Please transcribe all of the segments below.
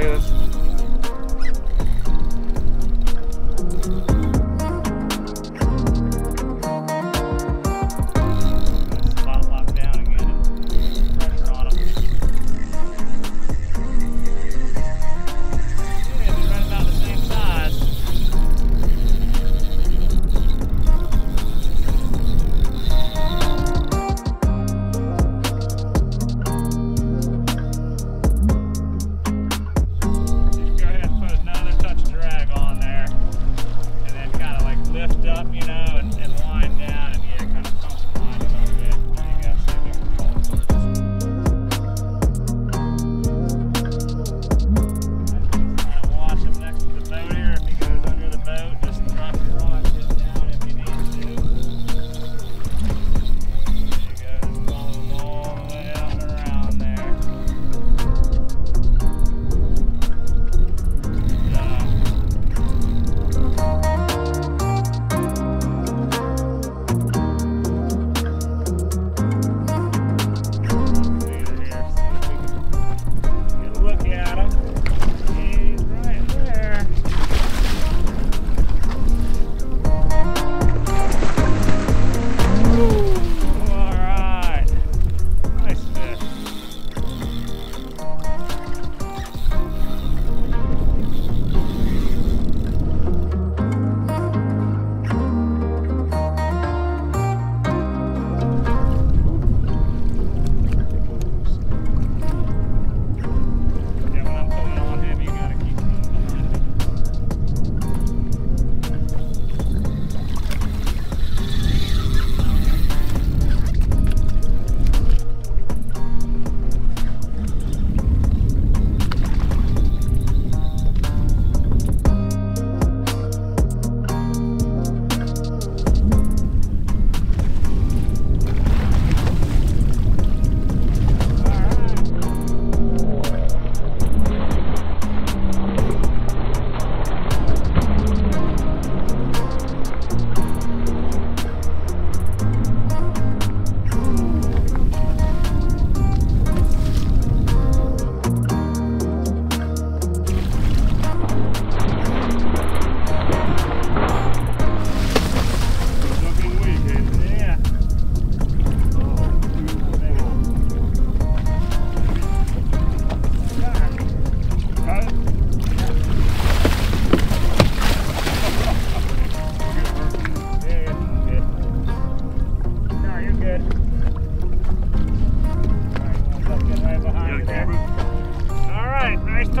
videos.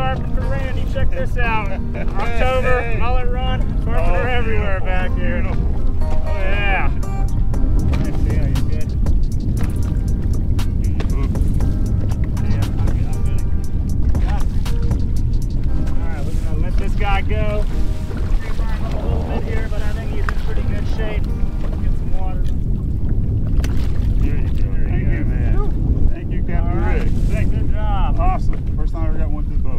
tarpon for Randy. Check this out. October, hey. mullet run, tarpon oh, are everywhere beautiful. back here. Oh yeah. guy go. A little bit here, but I think he's in pretty good shape. Get some water. There you go. Thank you, man. Thank you, Captain Rick. Good job. Awesome. First time I ever got one through